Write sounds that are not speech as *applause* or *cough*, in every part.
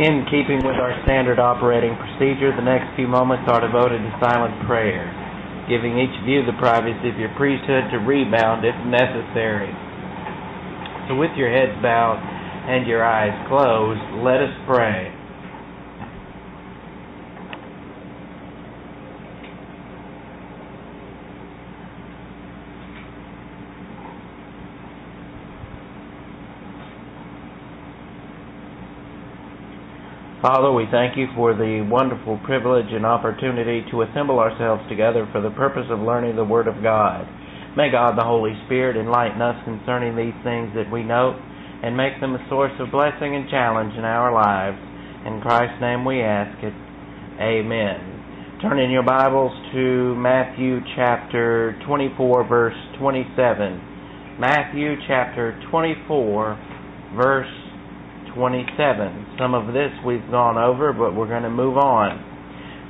In keeping with our standard operating procedure, the next few moments are devoted to silent prayer, giving each of you the privacy of your priesthood to rebound if necessary. So, with your heads bowed and your eyes closed, let us pray. Father, we thank you for the wonderful privilege and opportunity to assemble ourselves together for the purpose of learning the Word of God. May God the Holy Spirit enlighten us concerning these things that we know and make them a source of blessing and challenge in our lives. In Christ's name we ask it. Amen. Turn in your Bibles to Matthew chapter 24, verse 27. Matthew chapter 24, verse 27. Some of this we've gone over, but we're going to move on.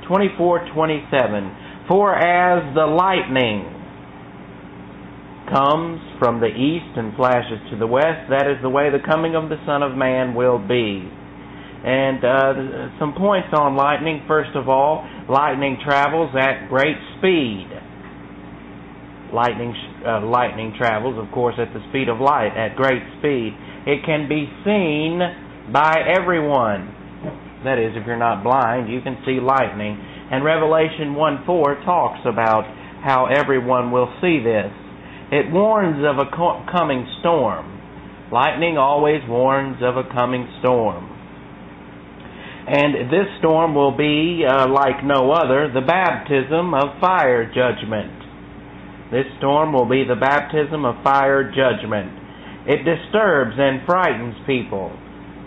24:27. For as the lightning comes from the east and flashes to the west, that is the way the coming of the Son of Man will be. And uh, some points on lightning. First of all, lightning travels at great speed. Lightning, uh, lightning travels, of course, at the speed of light, at great speed. It can be seen by everyone. That is, if you're not blind, you can see lightning. And Revelation 1 4 talks about how everyone will see this. It warns of a coming storm. Lightning always warns of a coming storm. And this storm will be, uh, like no other, the baptism of fire judgment. This storm will be the baptism of fire judgment. It disturbs and frightens people.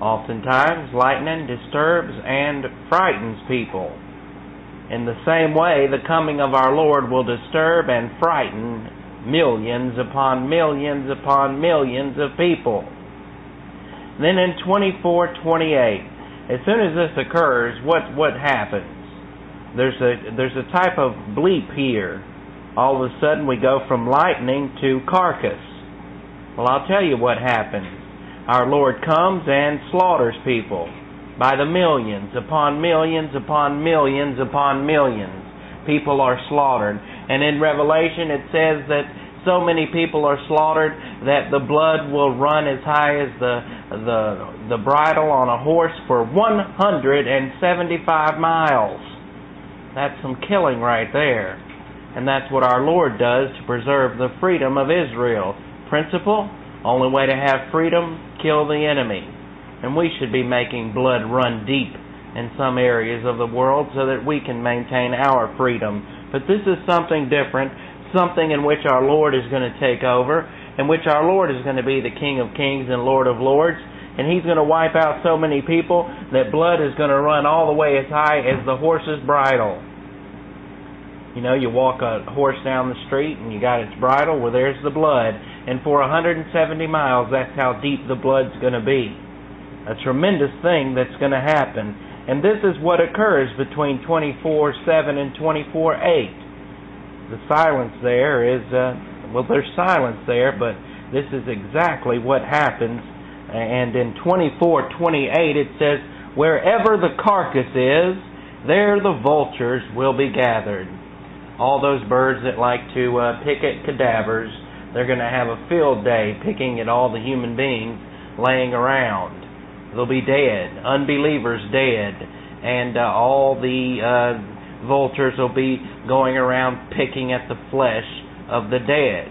Oftentimes, lightning disturbs and frightens people. In the same way, the coming of our Lord will disturb and frighten millions upon millions upon millions of people. Then in 24:28, as soon as this occurs, what what happens? There's a there's a type of bleep here. All of a sudden, we go from lightning to carcass. Well, I'll tell you what happens. Our Lord comes and slaughters people by the millions upon millions upon millions upon millions. People are slaughtered. And in Revelation it says that so many people are slaughtered that the blood will run as high as the the the bridle on a horse for 175 miles. That's some killing right there. And that's what our Lord does to preserve the freedom of Israel principle. Only way to have freedom, kill the enemy. And we should be making blood run deep in some areas of the world so that we can maintain our freedom. But this is something different, something in which our Lord is going to take over, in which our Lord is going to be the King of Kings and Lord of Lords. And he's going to wipe out so many people that blood is going to run all the way as high as the horse's bridle. You know, you walk a horse down the street and you got its bridle, well, there's the blood and for 170 miles, that's how deep the blood's going to be. A tremendous thing that's going to happen. And this is what occurs between 24 7 and 24 8. The silence there is, uh, well, there's silence there, but this is exactly what happens. And in 24 28, it says, Wherever the carcass is, there the vultures will be gathered. All those birds that like to uh, pick at cadavers they're going to have a field day picking at all the human beings laying around. They'll be dead, unbelievers dead, and uh, all the uh, vultures will be going around picking at the flesh of the dead.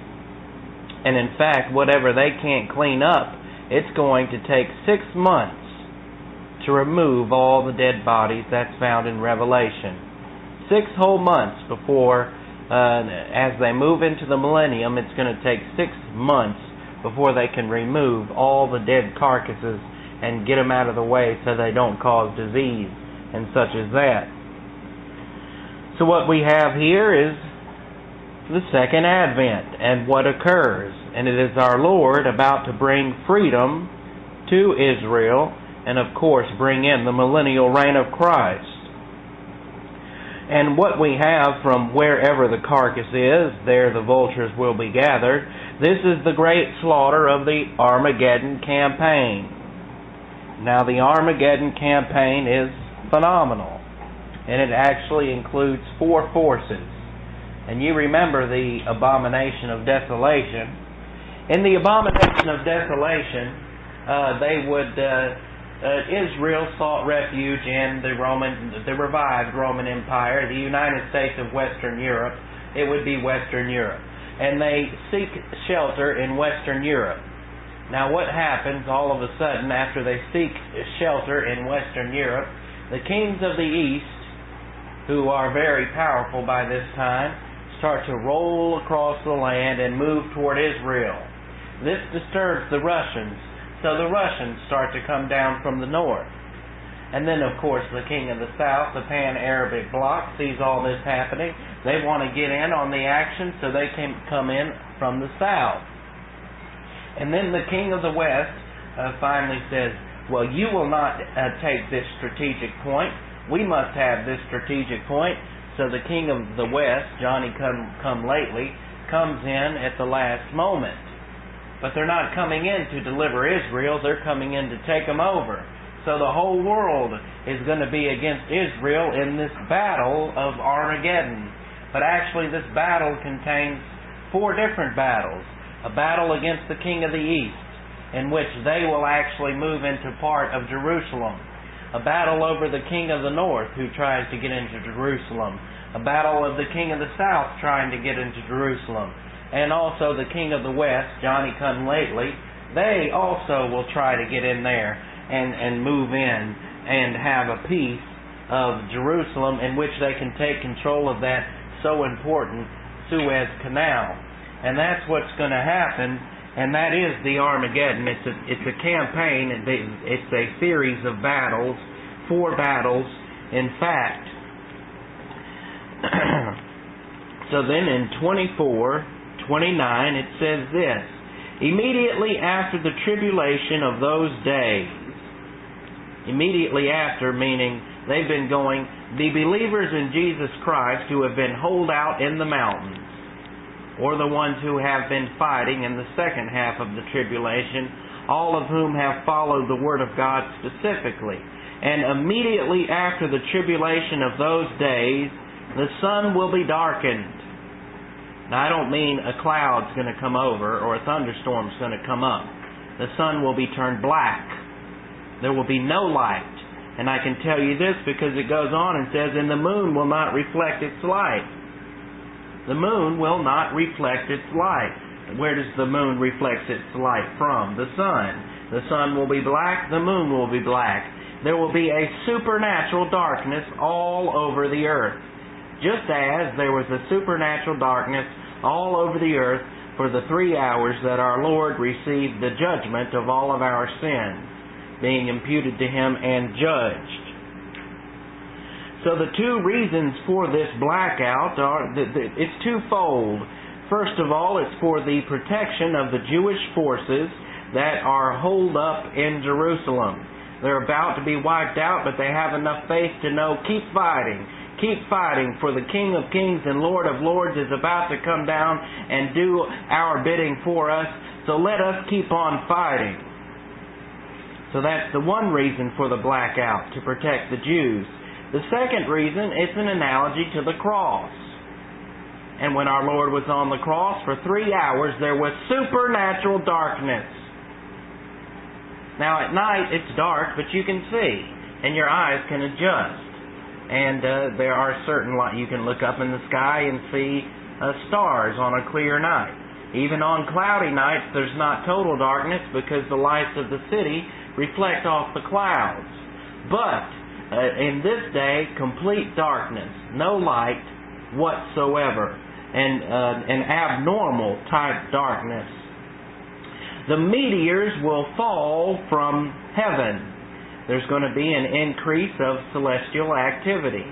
And in fact, whatever they can't clean up, it's going to take six months to remove all the dead bodies that's found in Revelation. Six whole months before uh, as they move into the millennium, it's going to take six months before they can remove all the dead carcasses and get them out of the way so they don't cause disease and such as that. So, what we have here is the second advent and what occurs. And it is our Lord about to bring freedom to Israel and, of course, bring in the millennial reign of Christ. And what we have from wherever the carcass is, there the vultures will be gathered. This is the great slaughter of the Armageddon campaign. Now, the Armageddon campaign is phenomenal, and it actually includes four forces. And you remember the abomination of desolation. In the abomination of desolation, uh, they would uh, uh, Israel sought refuge in the Roman, the revived Roman Empire, the United States of Western Europe. It would be Western Europe, and they seek shelter in Western Europe. Now, what happens all of a sudden after they seek shelter in Western Europe? The kings of the East, who are very powerful by this time, start to roll across the land and move toward Israel. This disturbs the Russians, so the Russians start to come down from the north. And then, of course, the king of the south, the pan Arabic bloc, sees all this happening. They want to get in on the action, so they can come in from the south. And then the king of the west uh, finally says, Well, you will not uh, take this strategic point. We must have this strategic point. So the king of the west, Johnny come, come lately, comes in at the last moment. But they're not coming in to deliver Israel, they're coming in to take them over. So the whole world is going to be against Israel in this battle of Armageddon. But actually, this battle contains four different battles. A battle against the king of the east, in which they will actually move into part of Jerusalem, a battle over the king of the north who tries to get into Jerusalem, a battle of the king of the south trying to get into Jerusalem, and also the king of the west, Johnny come lately. They also will try to get in there and, and move in and have a piece of Jerusalem in which they can take control of that so important Suez Canal and that's what's going to happen. And that is the Armageddon. It's a it's a campaign. It's a series of battles, four battles, in fact. *clears throat* so then in 24, 29, it says this: immediately after the tribulation of those days. Immediately after, meaning they've been going. The believers in Jesus Christ who have been holed out in the mountains or the ones who have been fighting in the second half of the tribulation, all of whom have followed the Word of God specifically. And immediately after the tribulation of those days, the sun will be darkened. Now, I don't mean a cloud's going to come over or a thunderstorm's going to come up. The sun will be turned black. There will be no light. And I can tell you this because it goes on and says, and the moon will not reflect its light the moon will not reflect its light. Where does the moon reflect its light from? The sun. The sun will be black, the moon will be black. There will be a supernatural darkness all over the earth. Just as there was a supernatural darkness all over the earth for the three hours that our Lord received the judgment of all of our sins, being imputed to him and judged. So the two reasons for this blackout are that it's twofold. First of all, it's for the protection of the Jewish forces that are holed up in Jerusalem. They're about to be wiped out, but they have enough faith to know keep fighting. Keep fighting, for the King of Kings and Lord of Lords is about to come down and do our bidding for us. So let us keep on fighting. So that's the one reason for the blackout, to protect the Jews. The second reason, it's an analogy to the cross. And when our Lord was on the cross for three hours, there was supernatural darkness. Now, at night, it's dark, but you can see, and your eyes can adjust. And uh, there are certain light. You can look up in the sky and see uh, stars on a clear night. Even on cloudy nights, there's not total darkness because the lights of the city reflect off the clouds. But uh, in this day, complete darkness, no light whatsoever, and uh, an abnormal type darkness. The meteors will fall from heaven. There's going to be an increase of celestial activity.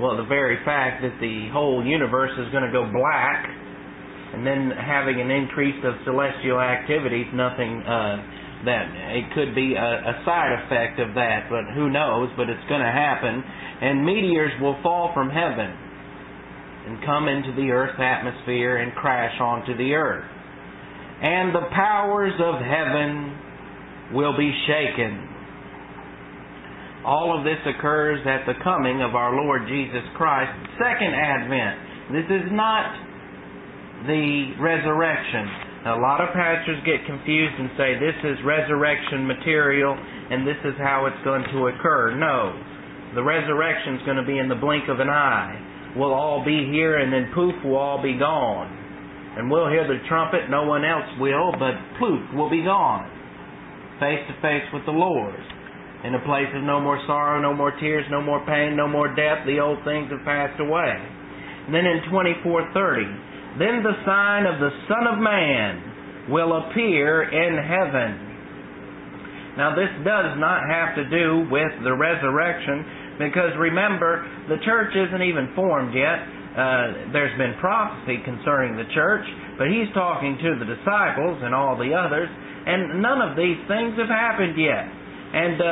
Well, the very fact that the whole universe is going to go black and then having an increase of celestial activity is nothing uh, that it could be a, a side effect of that, but who knows? But it's going to happen. And meteors will fall from heaven and come into the earth's atmosphere and crash onto the earth. And the powers of heaven will be shaken. All of this occurs at the coming of our Lord Jesus Christ, second advent. This is not the resurrection. a lot of pastors get confused and say this is resurrection material and this is how it's going to occur. No. The resurrection is going to be in the blink of an eye. We'll all be here and then poof, we'll all be gone. And we'll hear the trumpet, no one else will, but poof, we'll be gone. Face to face with the Lord in a place of no more sorrow, no more tears, no more pain, no more death. The old things have passed away. And then in 2430, then the sign of the Son of Man will appear in heaven. Now, this does not have to do with the resurrection because remember, the church isn't even formed yet. Uh, there's been prophecy concerning the church, but he's talking to the disciples and all the others, and none of these things have happened yet. And uh,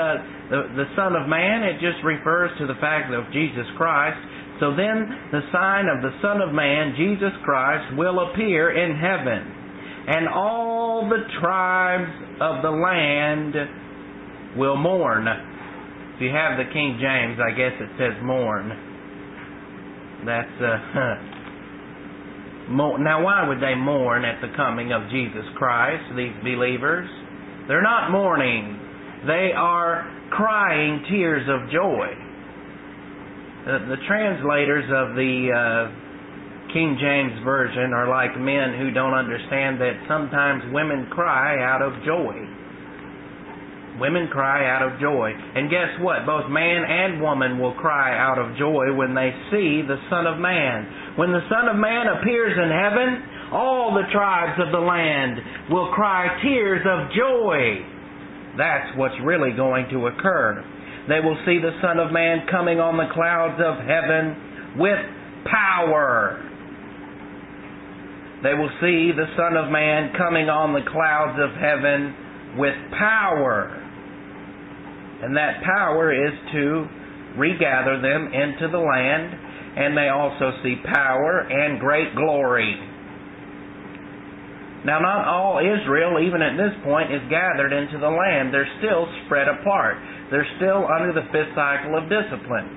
the, the Son of Man, it just refers to the fact of Jesus Christ. So then the sign of the Son of Man, Jesus Christ, will appear in heaven. And all the tribes of the land will mourn. If you have the King James, I guess it says mourn. That's uh *laughs* now why would they mourn at the coming of Jesus Christ, these believers? They're not mourning they are crying tears of joy. The, the translators of the uh, King James Version are like men who don't understand that sometimes women cry out of joy. Women cry out of joy. And guess what? Both man and woman will cry out of joy when they see the Son of Man. When the Son of Man appears in heaven, all the tribes of the land will cry tears of joy that's what's really going to occur. They will see the Son of Man coming on the clouds of heaven with power. They will see the Son of Man coming on the clouds of heaven with power. And that power is to regather them into the land, and they also see power and great glory. Now, not all Israel, even at this point, is gathered into the land. They're still spread apart. They're still under the fifth cycle of discipline.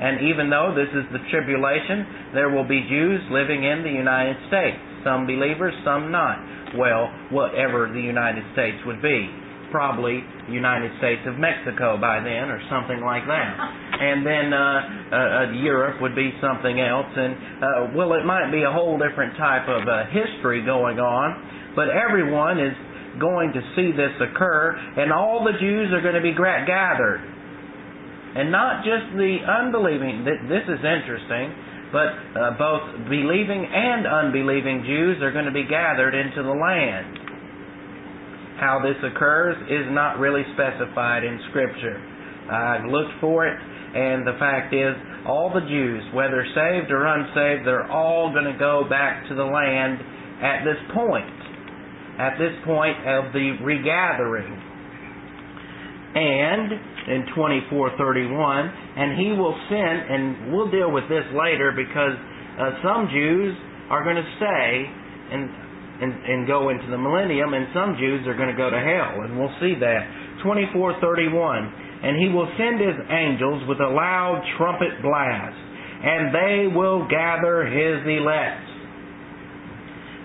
And even though this is the tribulation, there will be Jews living in the United States. Some believers, some not. Well, whatever the United States would be probably United States of Mexico by then, or something like that. *laughs* And then uh, uh, uh, Europe would be something else, and uh, well, it might be a whole different type of uh, history going on. But everyone is going to see this occur, and all the Jews are going to be gathered, and not just the unbelieving. This is interesting. But uh, both believing and unbelieving Jews are going to be gathered into the land how this occurs is not really specified in Scripture. I've looked for it, and the fact is, all the Jews, whether saved or unsaved, they're all going to go back to the land at this point, at this point of the regathering. And in 2431, and he will send, and we'll deal with this later because uh, some Jews are going to stay, and and, and go into the millennium, and some Jews are going to go to hell, and we'll see that. 24:31, and he will send his angels with a loud trumpet blast, and they will gather his elect.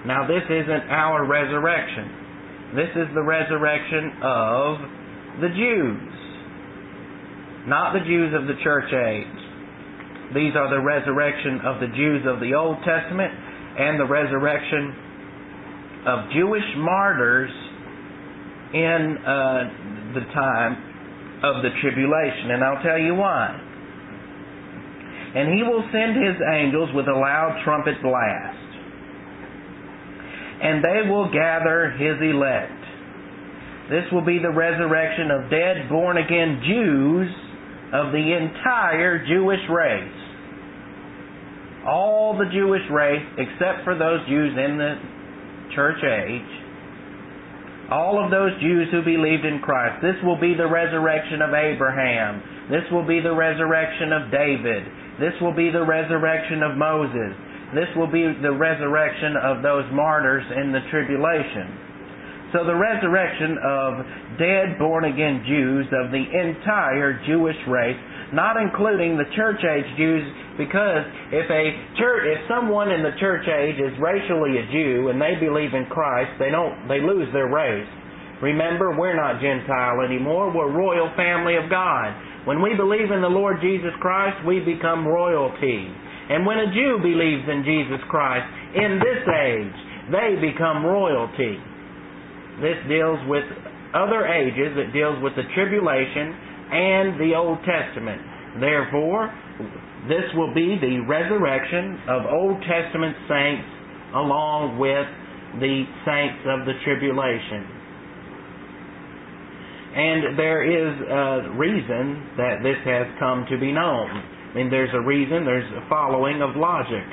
Now, this isn't our resurrection. This is the resurrection of the Jews, not the Jews of the church age. These are the resurrection of the Jews of the Old Testament and the resurrection of Jewish martyrs in uh, the time of the tribulation, and I'll tell you why. And he will send his angels with a loud trumpet blast, and they will gather his elect. This will be the resurrection of dead, born again Jews of the entire Jewish race. All the Jewish race, except for those Jews in the church age, all of those Jews who believed in Christ. This will be the resurrection of Abraham. This will be the resurrection of David. This will be the resurrection of Moses. This will be the resurrection of those martyrs in the tribulation. So the resurrection of dead born again Jews of the entire Jewish race, not including the church age Jews, because if a church, if someone in the church age is racially a Jew and they believe in Christ, they don't, they lose their race. Remember, we're not Gentile anymore. We're royal family of God. When we believe in the Lord Jesus Christ, we become royalty. And when a Jew believes in Jesus Christ in this age, they become royalty. This deals with other ages. It deals with the tribulation and the Old Testament. Therefore, this will be the resurrection of Old Testament saints along with the saints of the tribulation. And there is a reason that this has come to be known. I mean, there's a reason, there's a following of logic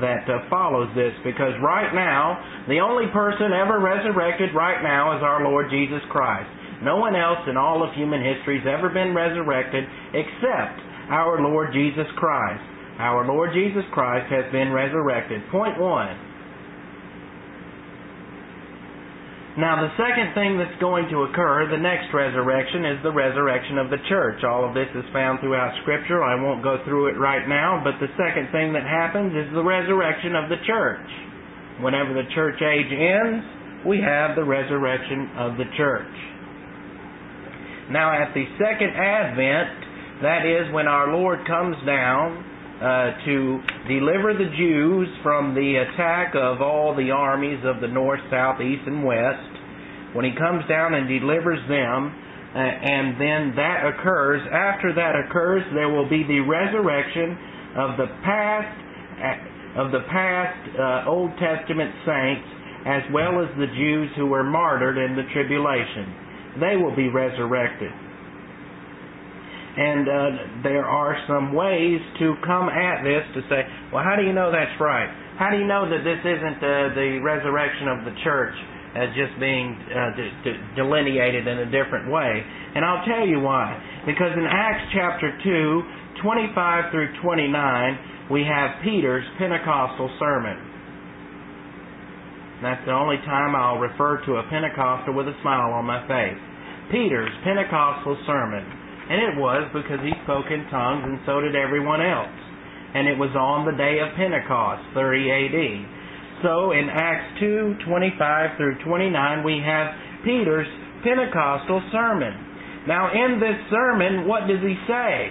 that uh, follows this because right now, the only person ever resurrected right now is our Lord Jesus Christ. No one else in all of human history has ever been resurrected except our Lord Jesus Christ. Our Lord Jesus Christ has been resurrected. Point one. Now, the second thing that's going to occur, the next resurrection, is the resurrection of the church. All of this is found throughout Scripture. I won't go through it right now, but the second thing that happens is the resurrection of the church. Whenever the church age ends, we have the resurrection of the church. Now, at the second advent, that is when our Lord comes down uh, to deliver the Jews from the attack of all the armies of the north, south, east, and west. When he comes down and delivers them, uh, and then that occurs, after that occurs, there will be the resurrection of the past uh, of the past uh, Old Testament saints, as well as the Jews who were martyred in the tribulation. They will be resurrected. And uh, there are some ways to come at this to say, well, how do you know that's right? How do you know that this isn't uh, the resurrection of the church as just being uh, d- d- delineated in a different way? And I'll tell you why. Because in Acts chapter 2, 25 through 29, we have Peter's Pentecostal sermon. That's the only time I'll refer to a Pentecostal with a smile on my face. Peter's Pentecostal sermon. And it was because he spoke in tongues, and so did everyone else. And it was on the day of Pentecost, 30 AD. So in Acts 2 25 through 29, we have Peter's Pentecostal sermon. Now, in this sermon, what does he say?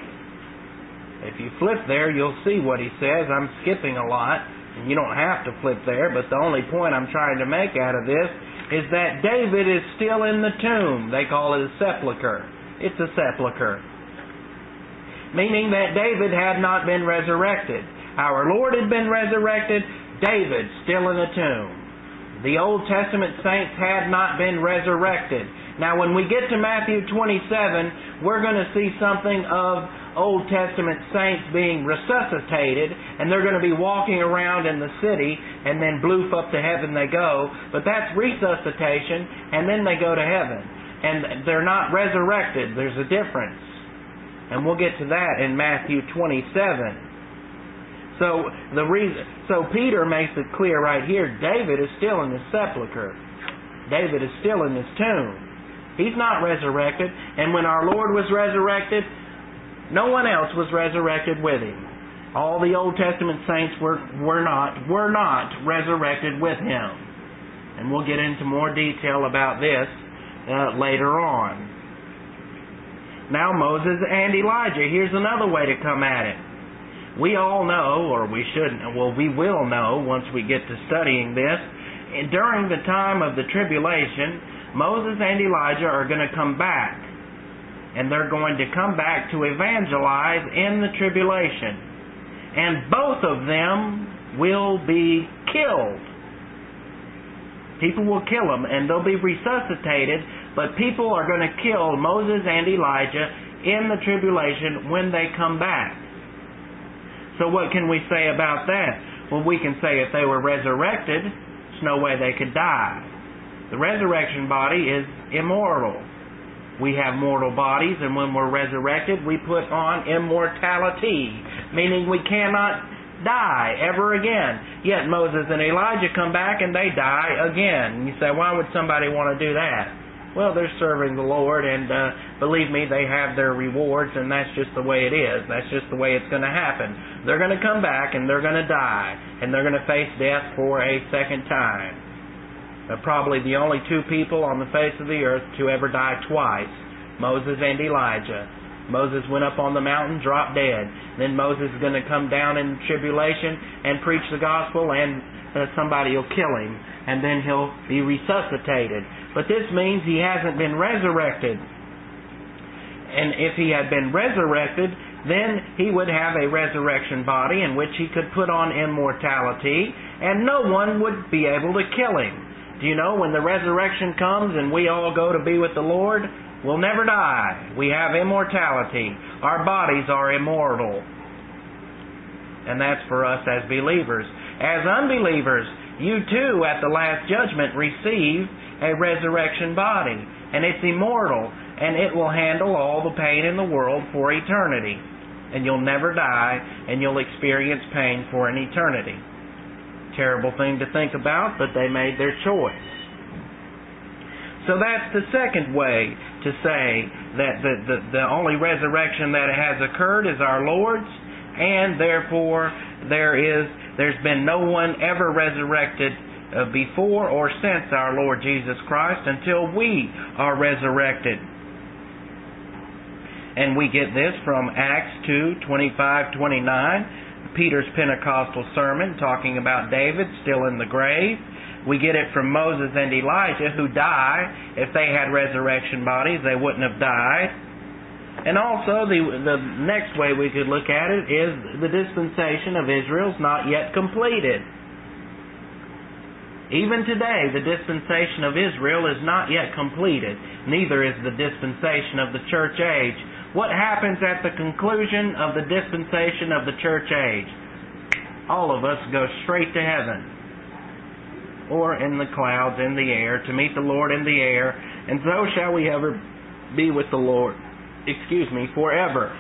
If you flip there, you'll see what he says. I'm skipping a lot. You don't have to flip there, but the only point I'm trying to make out of this is that David is still in the tomb. They call it a sepulchre. It's a sepulchre. Meaning that David had not been resurrected. Our Lord had been resurrected, David still in the tomb. The Old Testament saints had not been resurrected. Now, when we get to Matthew 27, we're going to see something of Old Testament saints being resuscitated, and they're going to be walking around in the city, and then bloof up to heaven they go. But that's resuscitation, and then they go to heaven and they're not resurrected. There's a difference. And we'll get to that in Matthew 27. So the reason so Peter makes it clear right here, David is still in the sepulchre. David is still in his tomb. He's not resurrected, and when our Lord was resurrected, no one else was resurrected with him. All the Old Testament saints were, were not were not resurrected with him. And we'll get into more detail about this uh, later on. Now, Moses and Elijah. Here's another way to come at it. We all know, or we shouldn't, well, we will know once we get to studying this. During the time of the tribulation, Moses and Elijah are going to come back. And they're going to come back to evangelize in the tribulation. And both of them will be killed. People will kill them, and they'll be resuscitated but people are going to kill Moses and Elijah in the tribulation when they come back. So what can we say about that? Well, we can say if they were resurrected, there's no way they could die. The resurrection body is immortal. We have mortal bodies, and when we're resurrected, we put on immortality, meaning we cannot die ever again. Yet Moses and Elijah come back and they die again. You say, why would somebody want to do that? Well, they're serving the Lord, and uh, believe me, they have their rewards, and that's just the way it is. That's just the way it's going to happen. They're going to come back, and they're going to die, and they're going to face death for a second time. Uh, probably the only two people on the face of the earth to ever die twice Moses and Elijah. Moses went up on the mountain, dropped dead. Then Moses is going to come down in tribulation and preach the gospel, and uh, somebody will kill him, and then he'll be resuscitated. But this means he hasn't been resurrected. And if he had been resurrected, then he would have a resurrection body in which he could put on immortality, and no one would be able to kill him. Do you know when the resurrection comes and we all go to be with the Lord, we'll never die. We have immortality. Our bodies are immortal. And that's for us as believers. As unbelievers, you too at the last judgment receive a resurrection body, and it's immortal, and it will handle all the pain in the world for eternity. And you'll never die, and you'll experience pain for an eternity. Terrible thing to think about, but they made their choice. So that's the second way to say that the, the, the only resurrection that has occurred is our Lord's, and therefore there is there's been no one ever resurrected uh, before or since our Lord Jesus Christ until we are resurrected. And we get this from Acts 2 25 29, Peter's Pentecostal sermon talking about David still in the grave. We get it from Moses and Elijah who die. If they had resurrection bodies, they wouldn't have died. And also, the, the next way we could look at it is the dispensation of Israel's not yet completed. Even today, the dispensation of Israel is not yet completed. Neither is the dispensation of the church age. What happens at the conclusion of the dispensation of the church age? All of us go straight to heaven. Or in the clouds, in the air, to meet the Lord in the air. And so shall we ever be with the Lord. Excuse me, forever.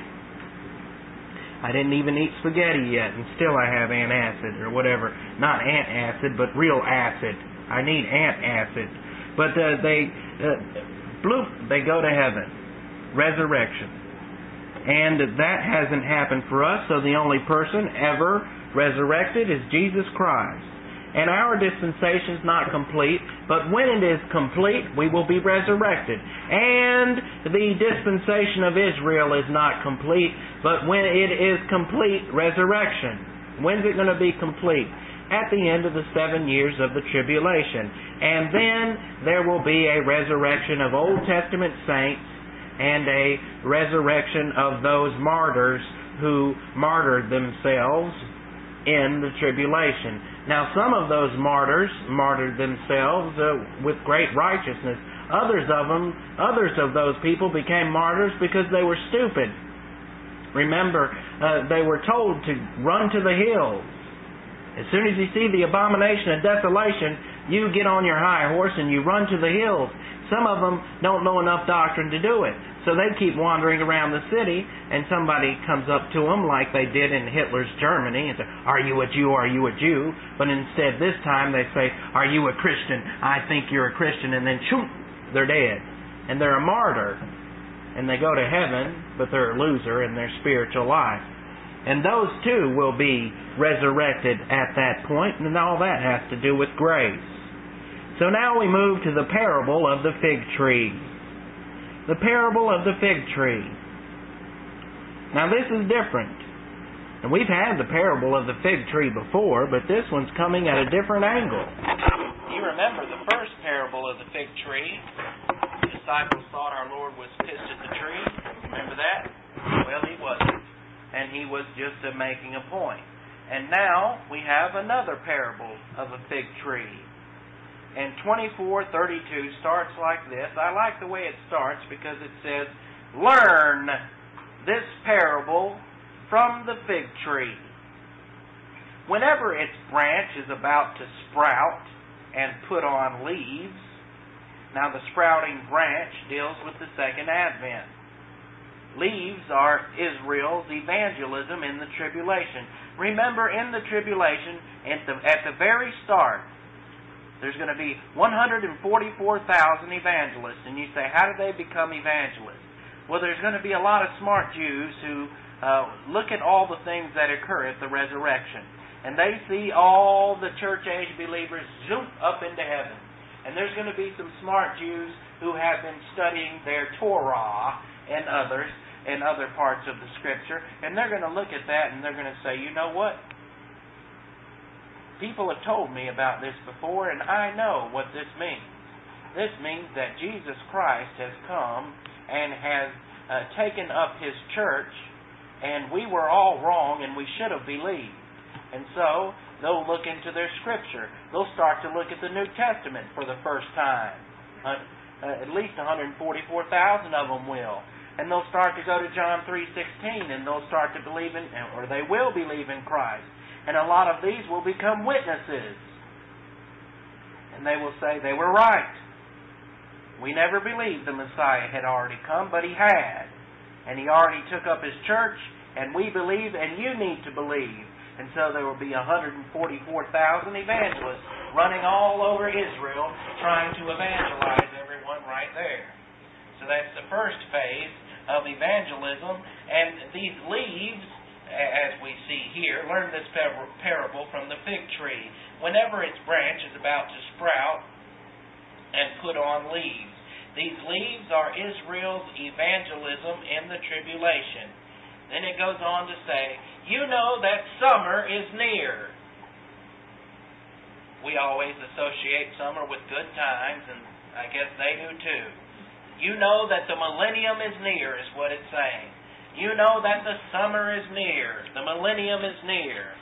I didn't even eat spaghetti yet, and still I have antacid or whatever. Not antacid, but real acid. I need antacid. But uh, they, uh, bloop, they go to heaven. Resurrection. And that hasn't happened for us, so the only person ever resurrected is Jesus Christ. And our dispensation is not complete, but when it is complete, we will be resurrected. And the dispensation of Israel is not complete, but when it is complete, resurrection. When's it going to be complete? At the end of the seven years of the tribulation. And then there will be a resurrection of Old Testament saints and a resurrection of those martyrs who martyred themselves in the tribulation. Now, some of those martyrs martyred themselves uh, with great righteousness. Others of them, others of those people became martyrs because they were stupid. Remember, uh, they were told to run to the hills. As soon as you see the abomination of desolation, you get on your high horse and you run to the hills. Some of them don't know enough doctrine to do it. So they keep wandering around the city, and somebody comes up to them like they did in Hitler's Germany and say, Are you a Jew? Are you a Jew? But instead, this time they say, Are you a Christian? I think you're a Christian. And then, shoot, they're dead. And they're a martyr. And they go to heaven, but they're a loser in their spiritual life. And those too will be resurrected at that point, and all that has to do with grace. So now we move to the parable of the fig tree the parable of the fig tree. Now, this is different. And we've had the parable of the fig tree before, but this one's coming at a different angle. You remember the first parable of the fig tree. The disciples thought our Lord was pissed at the tree. Remember that? Well, he wasn't. And he was just making a point. And now we have another parable of a fig tree and 24:32 starts like this. I like the way it starts because it says, "Learn this parable from the fig tree. Whenever its branch is about to sprout and put on leaves, now the sprouting branch deals with the second advent. leaves are Israel's evangelism in the tribulation. Remember, in the tribulation, at the, at the very start, there's going to be 144,000 evangelists. And you say, how do they become evangelists? Well, there's going to be a lot of smart Jews who uh, look at all the things that occur at the resurrection. And they see all the church age believers zoom up into heaven. And there's going to be some smart Jews who have been studying their Torah and others and other parts of the Scripture, and they're going to look at that and they're going to say, you know what? People have told me about this before, and I know what this means. This means that Jesus Christ has come and has uh, taken up his church, and we were all wrong and we should have believed. And so they'll look into their scripture. They'll start to look at the New Testament for the first time. Uh, uh, at least 144,000 of them will. And they'll start to go to John 3:16 and they'll start to believe in or they will believe in Christ. And a lot of these will become witnesses. And they will say they were right. We never believed the Messiah had already come, but he had. And he already took up his church, and we believe, and you need to believe. And so there will be 144,000 evangelists running all over Israel trying to evangelize everyone right there. So that's the first phase of evangelism. And these leaves, as we see here, learn this parable from the fig tree. Whenever its branch is about to sprout and put on leaves, these leaves are Israel's evangelism in the tribulation. Then it goes on to say, You know that summer is near. We always associate summer with good times, and I guess they do too. You know that the millennium is near, is what it's saying. You know that the summer is near. The millennium is near.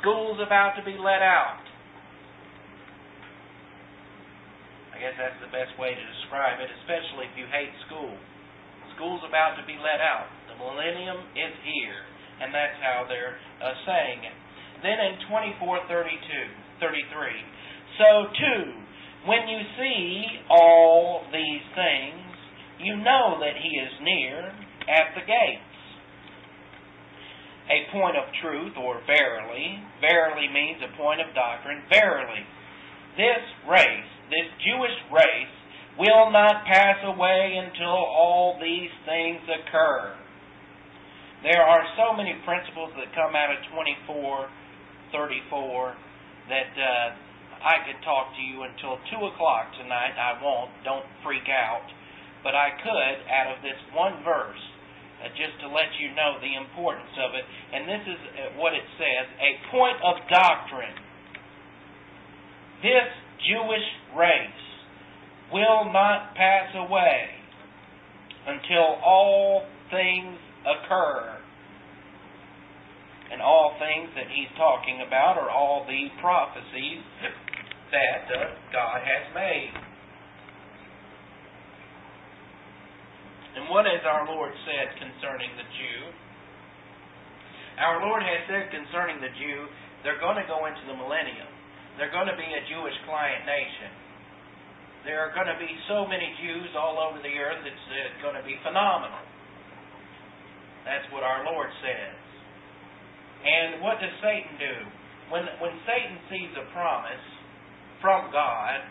School's about to be let out. I guess that's the best way to describe it, especially if you hate school. School's about to be let out The millennium is here. And that's how they're uh, saying it. Then in 24:32, 33. So too, when you see all these things, you know that he is near at the gates. A point of truth, or verily. Verily means a point of doctrine. Verily. This race, this Jewish race, will not pass away until all these things occur. There are so many principles that come out of 24, 34 that uh, I could talk to you until 2 o'clock tonight. I won't. Don't freak out. But I could out of this one verse uh, just to let you know the importance of it. And this is uh, what it says a point of doctrine. This Jewish race will not pass away until all things occur. And all things that he's talking about are all the prophecies that uh, God has made. And what has our Lord said concerning the Jew? Our Lord has said concerning the Jew, they're going to go into the millennium. They're going to be a Jewish client nation. There are going to be so many Jews all over the earth, it's, going to be phenomenal. That's what our Lord says. And what does Satan do? When, when Satan sees a promise from God,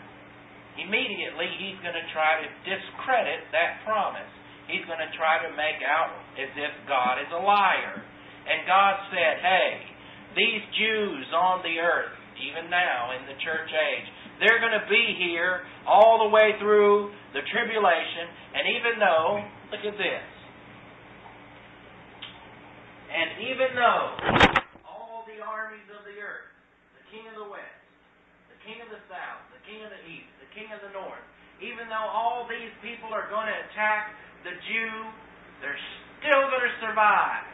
immediately he's going to try to discredit that promise. He's going to try to make out as if God is a liar. And God said, hey, these Jews on the earth, even now in the church age, they're going to be here all the way through the tribulation. And even though, look at this, and even though all the armies of the earth, the king of the west, the king of the south, the king of the east, the king of the north, even though all these people are going to attack the Jew, they're still going to survive.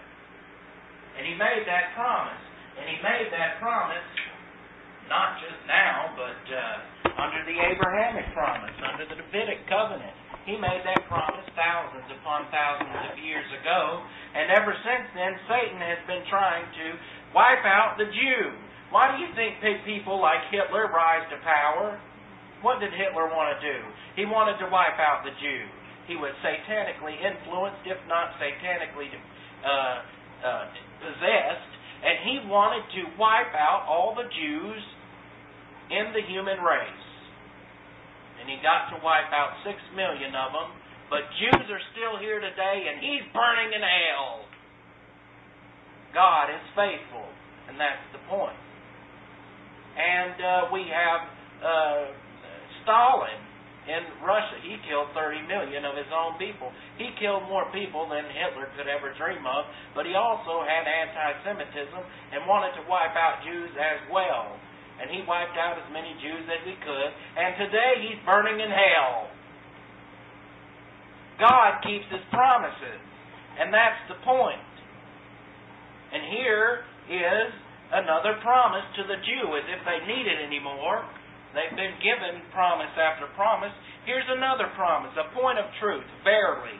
And he made that promise. And he made that promise not just now, but uh, under the Abrahamic promise, under the Davidic covenant. He made that promise thousands upon thousands of years ago, and ever since then, Satan has been trying to wipe out the Jew. Why do you think big people like Hitler rise to power? What did Hitler want to do? He wanted to wipe out the Jew. He was satanically influenced, if not satanically uh, uh, possessed, and he wanted to wipe out all the Jews in the human race. And he got to wipe out six million of them, but Jews are still here today, and he's burning in hell. God is faithful, and that's the point. And uh, we have uh, Stalin in Russia. He killed 30 million of his own people. He killed more people than Hitler could ever dream of, but he also had anti Semitism and wanted to wipe out Jews as well. And he wiped out as many Jews as he could, and today he's burning in hell. God keeps his promises, and that's the point. And here is another promise to the Jew, as if they need it anymore. They've been given promise after promise. Here's another promise, a point of truth. Verily,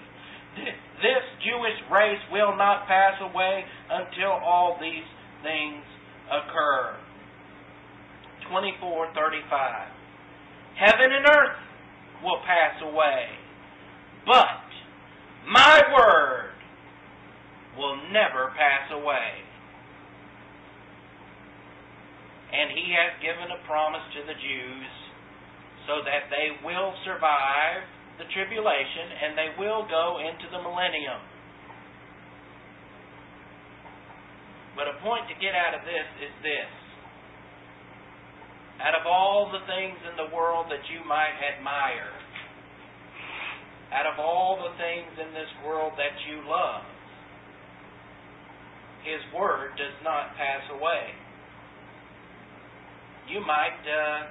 this Jewish race will not pass away until all these things occur. 24:35. Heaven and earth will pass away, but my word will never pass away. And he has given a promise to the Jews so that they will survive the tribulation and they will go into the millennium. But a point to get out of this is this. Out of all the things in the world that you might admire, out of all the things in this world that you love, His Word does not pass away you might, uh,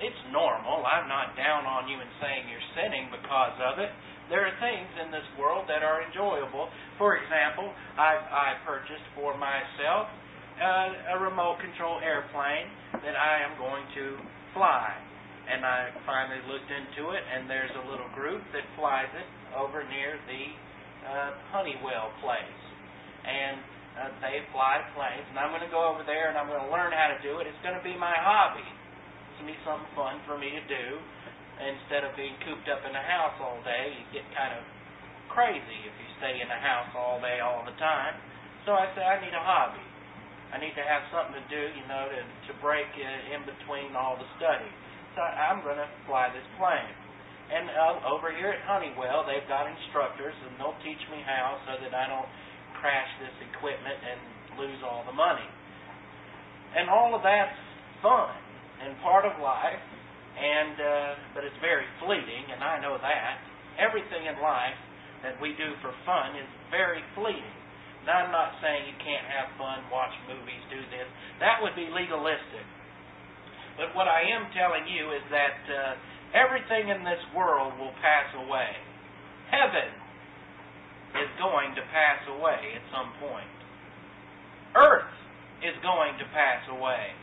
it's normal. I'm not down on you and saying you're sinning because of it. There are things in this world that are enjoyable. For example, I, I purchased for myself uh, a remote control airplane that I am going to fly. And I finally looked into it, and there's a little group that flies it over near the uh, Honeywell place. And uh, they fly planes, and I'm going to go over there and I'm going to learn how to do it. It's going to be my hobby. It's going to be something fun for me to do. Instead of being cooped up in a house all day, you get kind of crazy if you stay in a house all day, all the time. So I said, I need a hobby. I need to have something to do, you know, to, to break uh, in between all the study. So I'm going to fly this plane. And uh, over here at Honeywell, they've got instructors, and they'll teach me how so that I don't crash this equipment and lose all the money. And all of that's fun and part of life, and uh, but it's very fleeting, and I know that. Everything in life that we do for fun is very fleeting. Now, I'm not saying you can't have fun, watch movies, do this. That would be legalistic. But what I am telling you is that uh, everything in this world will pass away. Heaven is going to pass away at some point. Earth is going to pass away.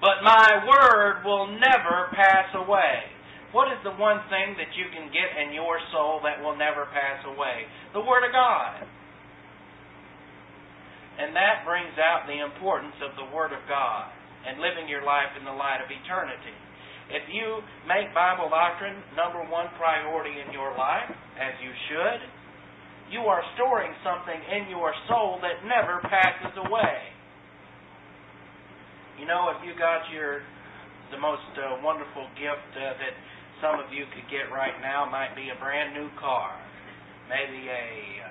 But my word will never pass away. What is the one thing that you can get in your soul that will never pass away? The Word of God. And that brings out the importance of the Word of God and living your life in the light of eternity. If you make Bible doctrine number one priority in your life, as you should, you are storing something in your soul that never passes away. You know, if you got your the most uh, wonderful gift uh, that some of you could get right now might be a brand new car, maybe a uh,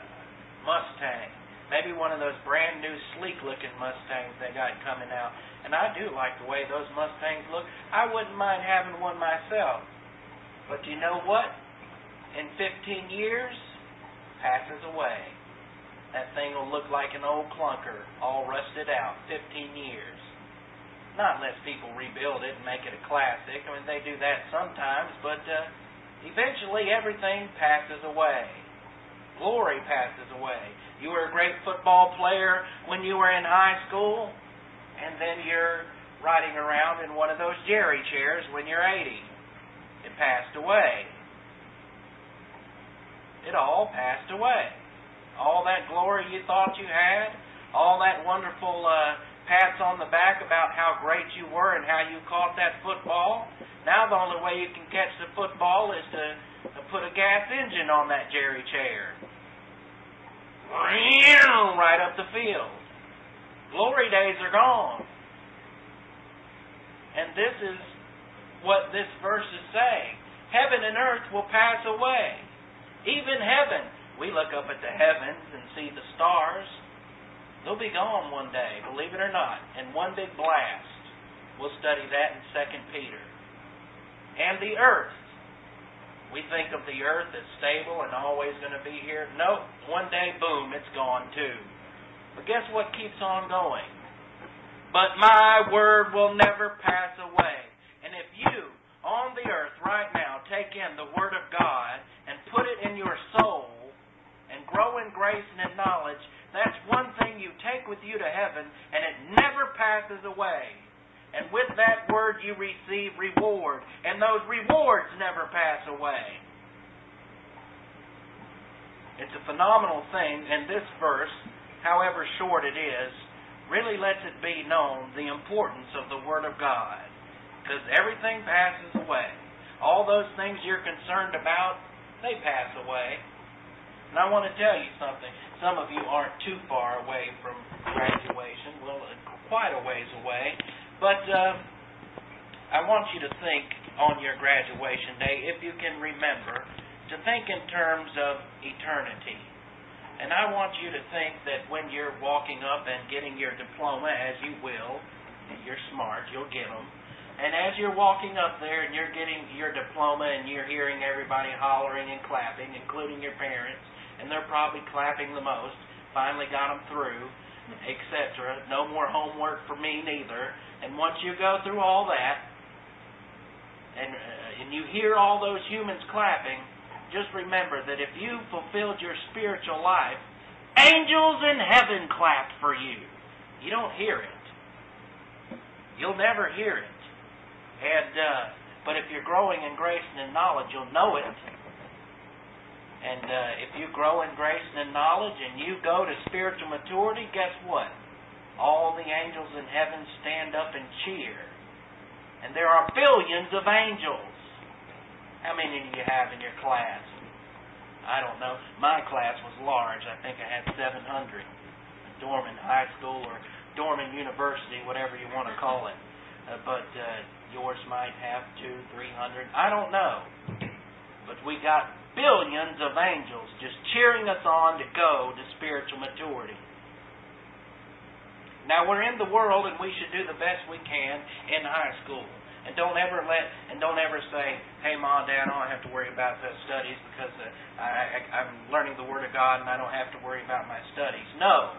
Mustang, maybe one of those brand new sleek looking Mustangs they got coming out. And I do like the way those Mustangs look. I wouldn't mind having one myself. But you know what? In 15 years, passes away, that thing will look like an old clunker, all rusted out, 15 years. Not unless people rebuild it and make it a classic. I mean, they do that sometimes, but uh, eventually everything passes away. Glory passes away. You were a great football player when you were in high school, and then you're riding around in one of those Jerry chairs when you're 80. It passed away it all passed away. All that glory you thought you had, all that wonderful uh, pats on the back about how great you were and how you caught that football. Now the only way you can catch the football is to put a gas engine on that Jerry chair. Right up the field. Glory days are gone. And this is what this verse is saying. Heaven and earth will pass away. Even heaven. We look up at the heavens and see the stars. They'll be gone one day, believe it or not, in one big blast. We'll study that in 2 Peter. And the earth. We think of the earth as stable and always going to be here. No, one day, boom, it's gone too. But guess what keeps on going? But my word will never pass away. And if you, on the earth right now, take in the word of God and put it in your soul and grow in grace and in knowledge, that's one thing you take with you to heaven and it never passes away. And with that word you receive reward. And those rewards never pass away. It's a phenomenal thing, and this verse, however short it is, really lets it be known the importance of the Word of God. Because everything passes away. All those things you're concerned about, they pass away. And I want to tell you something. Some of you aren't too far away from graduation, well, quite a ways away. But uh, I want you to think on your graduation day, if you can remember, to think in terms of eternity. And I want you to think that when you're walking up and getting your diploma, as you will, you're smart, you'll get them. And as you're walking up there and you're getting your diploma and you're hearing everybody hollering and clapping, including your parents, and they're probably clapping the most, finally got them through, etc. No more homework for me neither. And once you go through all that, and, uh, and you hear all those humans clapping, just remember that if you fulfilled your spiritual life, angels in heaven clapped for you. You don't hear it. You'll never hear it. And uh, but if you're growing in grace and in knowledge, you'll know it. And uh, if you grow in grace and in knowledge, and you go to spiritual maturity, guess what? all the angels in heaven stand up and cheer. And there are billions of angels. How many do you have in your class? I don't know. My class was large. I think I had 700. Dorman High School or Dorman University, whatever you want to call it. Uh, but uh, yours might have two, three hundred. I don't know. But we got billions of angels just cheering us on to go to spiritual maturity. Now we're in the world and we should do the best we can in high school. And don't ever let and don't ever say, "Hey, mom, dad, I don't have to worry about the studies because uh, I, I, I'm learning the Word of God and I don't have to worry about my studies." No,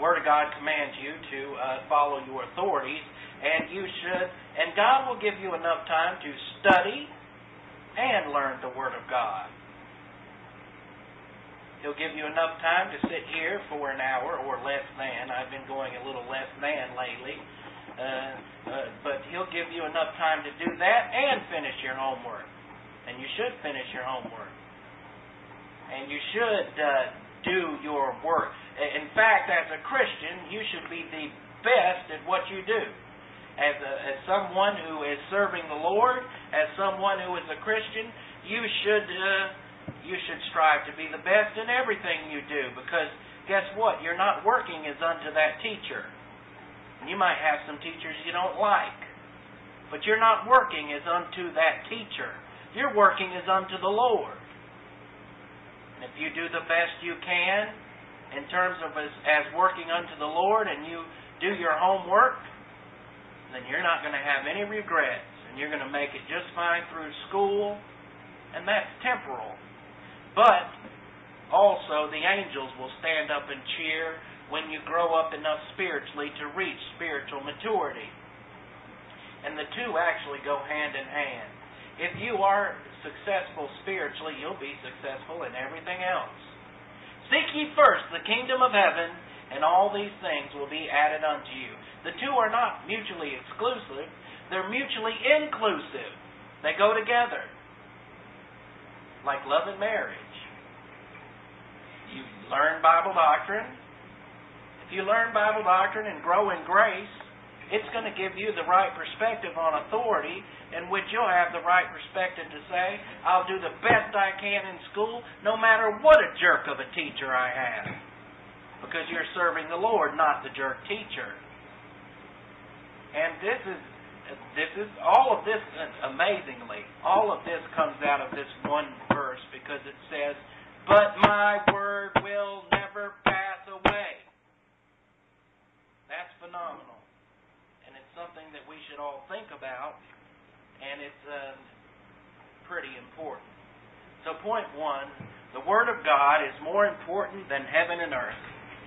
Word of God commands you to uh, follow your authorities, and you should. And God will give you enough time to study and learn the Word of God. He'll give you enough time to sit here for an hour or less than. I've been going a little less than lately. Uh, uh, but he'll give you enough time to do that and finish your homework. And you should finish your homework. And you should uh, do your work. In fact, as a Christian, you should be the best at what you do. As, a, as someone who is serving the Lord, as someone who is a Christian, you should uh, you should strive to be the best in everything you do because guess what? You're not working as unto that teacher. You might have some teachers you don't like, but you're not working as unto that teacher. You're working as unto the Lord. And if you do the best you can in terms of as, as working unto the Lord and you do your homework, then you're not going to have any regrets and you're going to make it just fine through school, and that's temporal. But also the angels will stand up and cheer when you grow up enough spiritually to reach spiritual maturity. And the two actually go hand in hand. If you are successful spiritually, you'll be successful in everything else. Seek ye first the kingdom of heaven, and all these things will be added unto you. The two are not mutually exclusive, they're mutually inclusive. They go together. Like love and marriage you learn Bible doctrine. If you learn Bible doctrine and grow in grace, It's going to give you the right perspective on authority, in which you'll have the right perspective to say, I'll do the best I can in school, no matter what a jerk of a teacher I have. Because you're serving the Lord, not the jerk teacher. And this is this is all of this amazingly all of this comes out of this one verse because it says but my word will never pass away. That's phenomenal. And it's something that we should all think about and it's uh, pretty important. So point one the word of god is more important than heaven and earth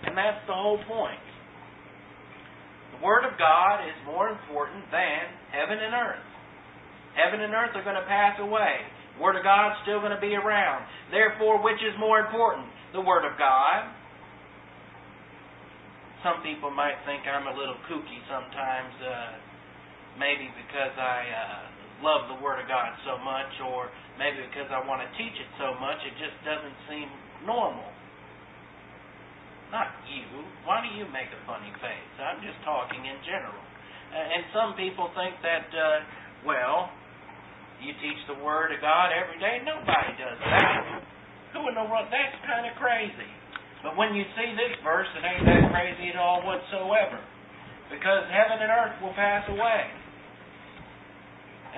and that's the whole point the Word of God is more important than heaven and earth. Heaven and earth are going to pass away. The Word of God's still going to be around. Therefore, which is more important? The Word of God. Some people might think I'm a little kooky sometimes, uh, maybe because I uh, love the Word of God so much, or maybe because I want to teach it so much, it just doesn't seem normal. Not you. Why do you make a funny face? I'm just talking in general. Uh, and some people think that, uh, well, you teach the Word of God every day. Nobody does that. Who in the world? That's kind of crazy. But when you see this verse, it ain't that crazy at all whatsoever. Because heaven and earth will pass away.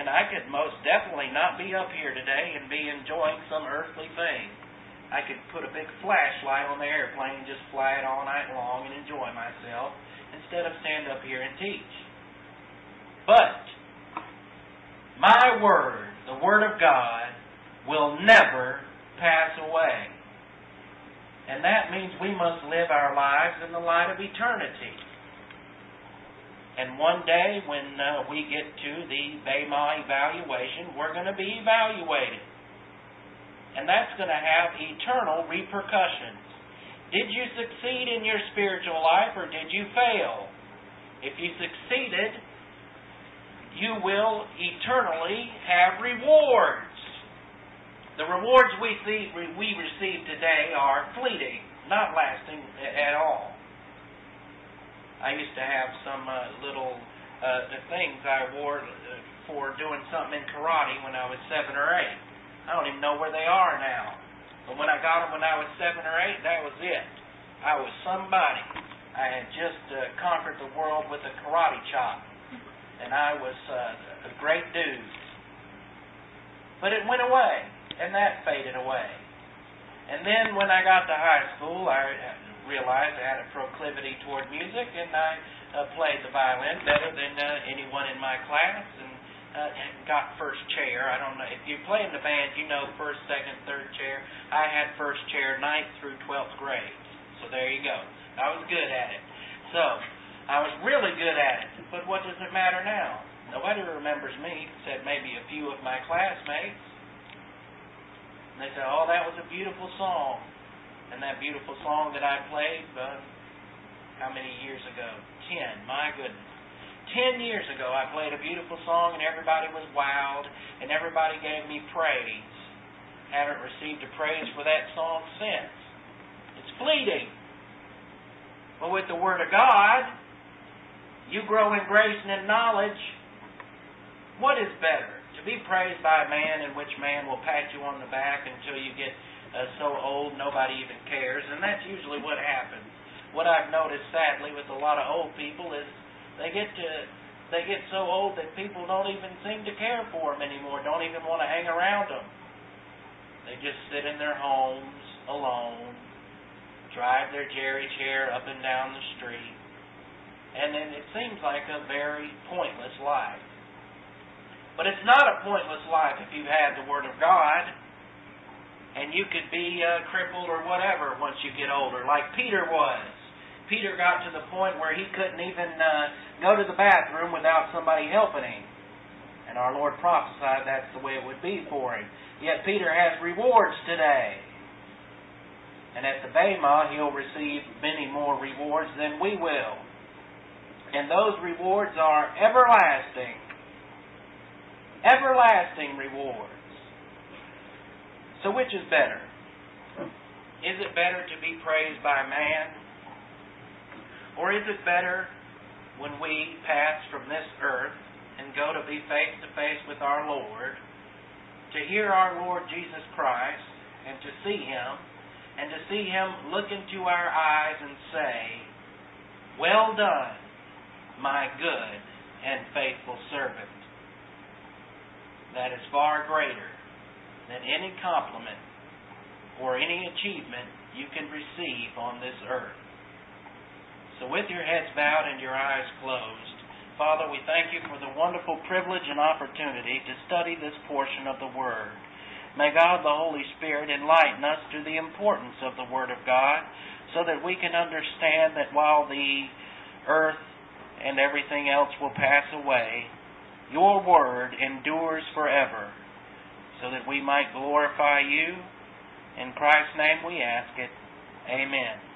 And I could most definitely not be up here today and be enjoying some earthly thing. I could put a big flashlight on the airplane and just fly it all night long and enjoy myself instead of stand up here and teach. But my word, the word of God, will never pass away. And that means we must live our lives in the light of eternity. And one day when uh, we get to the Bema evaluation, we're going to be evaluated and that's going to have eternal repercussions. Did you succeed in your spiritual life or did you fail? If you succeeded, you will eternally have rewards. The rewards we see we receive today are fleeting, not lasting at all. I used to have some uh, little uh, things I wore uh, for doing something in karate when I was seven or eight. I don't even know where they are now. But when I got them when I was seven or eight, that was it. I was somebody. I had just uh, conquered the world with a karate chop, and I was uh, a great dude. But it went away, and that faded away. And then when I got to high school, I realized I had a proclivity toward music, and I uh, played the violin better than uh, anyone in my class, and uh, got first chair. I don't know if you play in the band, you know first, second, third chair. I had first chair ninth through twelfth grade. So there you go. I was good at it. So I was really good at it. But what does it matter now? Nobody remembers me except maybe a few of my classmates. And they say, "Oh, that was a beautiful song." And that beautiful song that I played, uh, how many years ago? Ten. My goodness. Ten years ago, I played a beautiful song and everybody was wowed and everybody gave me praise. Haven't received a praise for that song since. It's fleeting. But with the Word of God, you grow in grace and in knowledge. What is better? To be praised by a man in which man will pat you on the back until you get uh, so old nobody even cares, and that's usually what happens. What I've noticed sadly with a lot of old people is they get to they get so old that people don't even seem to care for them anymore. Don't even want to hang around them. They just sit in their homes alone, drive their jerry chair up and down the street, and then it seems like a very pointless life. But it's not a pointless life if you've had the Word of God, and you could be uh, crippled or whatever once you get older, like Peter was. Peter got to the point where he couldn't even uh, go to the bathroom without somebody helping him. And our Lord prophesied that's the way it would be for him. Yet Peter has rewards today. And at the Bema, he'll receive many more rewards than we will. And those rewards are everlasting. Everlasting rewards. So which is better? Is it better to be praised by man or is it better when we pass from this earth and go to be face to face with our Lord, to hear our Lord Jesus Christ and to see Him, and to see Him look into our eyes and say, Well done, my good and faithful servant. That is far greater than any compliment or any achievement you can receive on this earth. So, with your heads bowed and your eyes closed, Father, we thank you for the wonderful privilege and opportunity to study this portion of the Word. May God the Holy Spirit enlighten us to the importance of the Word of God so that we can understand that while the earth and everything else will pass away, your Word endures forever so that we might glorify you. In Christ's name we ask it. Amen.